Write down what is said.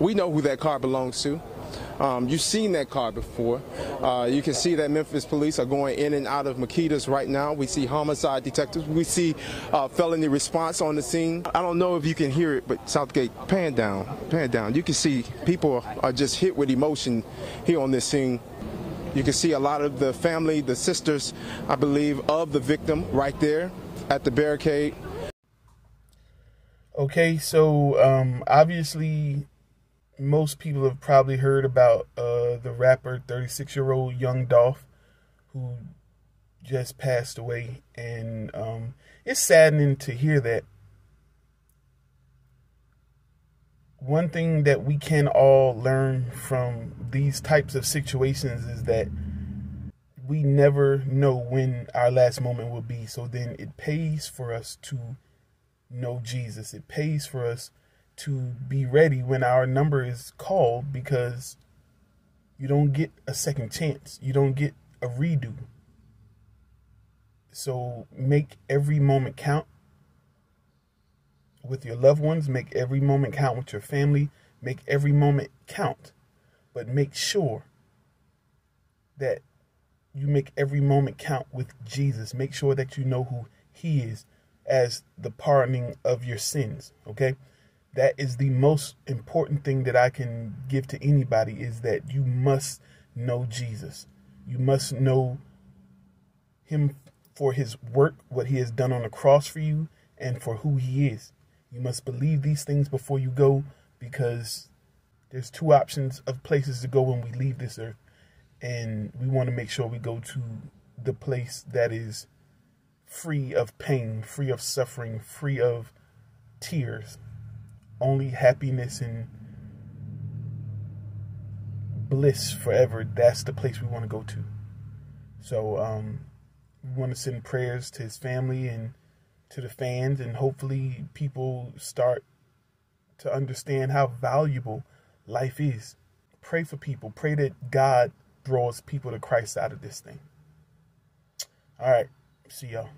We know who that car belongs to. Um, you've seen that car before. Uh, you can see that Memphis police are going in and out of Makeda's right now. We see homicide detectives. We see uh, felony response on the scene. I don't know if you can hear it, but Southgate, pan down, pan down. You can see people are just hit with emotion here on this scene. You can see a lot of the family, the sisters, I believe, of the victim right there at the barricade. Okay, so um, obviously most people have probably heard about uh, the rapper 36 year old Young Dolph, who just passed away. And um, it's saddening to hear that. One thing that we can all learn from these types of situations is that we never know when our last moment will be. So then it pays for us to know Jesus. It pays for us to be ready when our number is called because you don't get a second chance. You don't get a redo. So make every moment count with your loved ones, make every moment count with your family, make every moment count. But make sure that you make every moment count with Jesus. Make sure that you know who he is as the pardoning of your sins, okay? that is the most important thing that I can give to anybody is that you must know Jesus. You must know him for his work, what he has done on the cross for you, and for who he is. You must believe these things before you go because there's two options of places to go when we leave this earth. And we want to make sure we go to the place that is free of pain, free of suffering, free of tears only happiness and bliss forever, that's the place we want to go to. So um, we want to send prayers to his family and to the fans, and hopefully people start to understand how valuable life is. Pray for people. Pray that God draws people to Christ out of this thing. All right. See y'all.